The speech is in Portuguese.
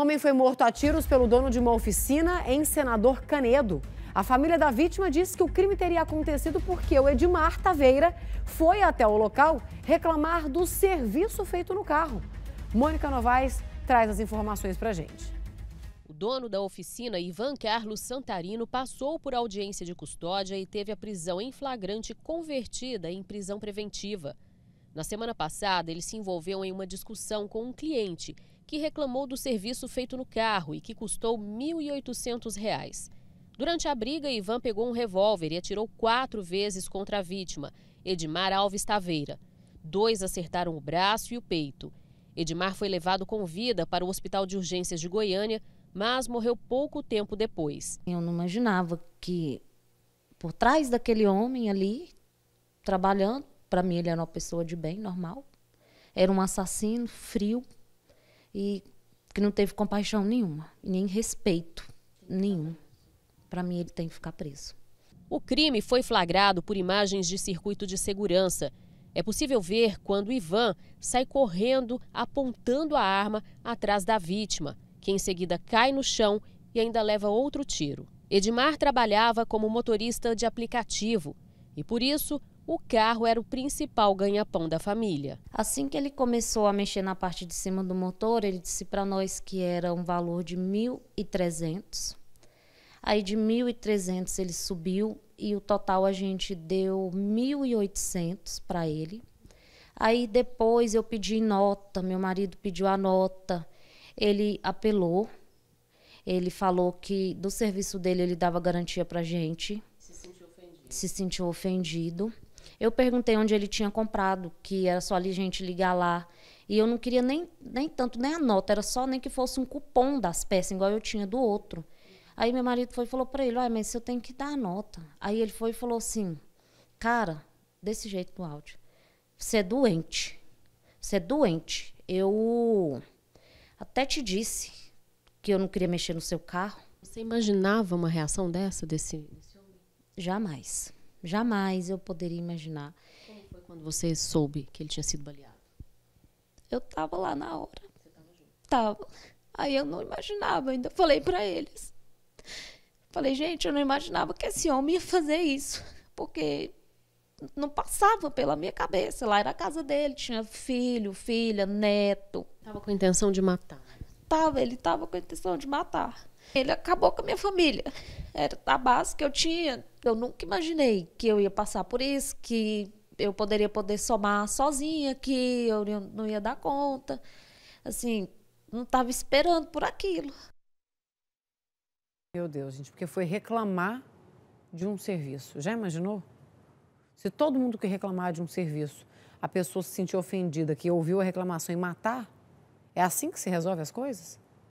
homem foi morto a tiros pelo dono de uma oficina em Senador Canedo. A família da vítima disse que o crime teria acontecido porque o Edmar Taveira foi até o local reclamar do serviço feito no carro. Mônica Novaes traz as informações para gente. O dono da oficina, Ivan Carlos Santarino, passou por audiência de custódia e teve a prisão em flagrante convertida em prisão preventiva. Na semana passada, ele se envolveu em uma discussão com um cliente que reclamou do serviço feito no carro e que custou R$ 1.800. Durante a briga, Ivan pegou um revólver e atirou quatro vezes contra a vítima, Edmar Alves Taveira. Dois acertaram o braço e o peito. Edmar foi levado com vida para o Hospital de Urgências de Goiânia, mas morreu pouco tempo depois. Eu não imaginava que por trás daquele homem ali, trabalhando, para mim ele era uma pessoa de bem, normal. Era um assassino frio e que não teve compaixão nenhuma, nem respeito nenhum. Para mim ele tem que ficar preso. O crime foi flagrado por imagens de circuito de segurança. É possível ver quando Ivan sai correndo apontando a arma atrás da vítima, que em seguida cai no chão e ainda leva outro tiro. Edmar trabalhava como motorista de aplicativo e, por isso, o carro era o principal ganha-pão da família. Assim que ele começou a mexer na parte de cima do motor, ele disse para nós que era um valor de 1.300. Aí de 1.300 ele subiu e o total a gente deu 1.800 para ele. Aí depois eu pedi nota, meu marido pediu a nota, ele apelou, ele falou que do serviço dele ele dava garantia para gente. Se sentiu ofendido. Se sentiu ofendido. Eu perguntei onde ele tinha comprado, que era só ali gente ligar lá. E eu não queria nem, nem tanto nem a nota, era só nem que fosse um cupom das peças, igual eu tinha do outro. Aí meu marido foi e falou para ele: Olha, mas eu tenho que dar a nota. Aí ele foi e falou assim: Cara, desse jeito no áudio, você é doente. Você é doente. Eu até te disse que eu não queria mexer no seu carro. Você imaginava uma reação dessa desse, desse homem? Jamais. Jamais eu poderia imaginar. Como foi quando você soube que ele tinha sido baleado? Eu estava lá na hora. Você estava junto? Tava. Aí eu não imaginava, ainda falei para eles. Falei, gente, eu não imaginava que esse homem ia fazer isso, porque não passava pela minha cabeça. Lá era a casa dele, tinha filho, filha, neto. Tava com intenção de matar. Ele tava com a intenção de matar. Ele acabou com a minha família. Era a base que eu tinha. Eu nunca imaginei que eu ia passar por isso, que eu poderia poder somar sozinha, que eu não ia dar conta. Assim, não estava esperando por aquilo. Meu Deus, gente, porque foi reclamar de um serviço. Já imaginou? Se todo mundo que reclamar de um serviço, a pessoa se sentir ofendida, que ouviu a reclamação e matar, é assim que se resolve as coisas?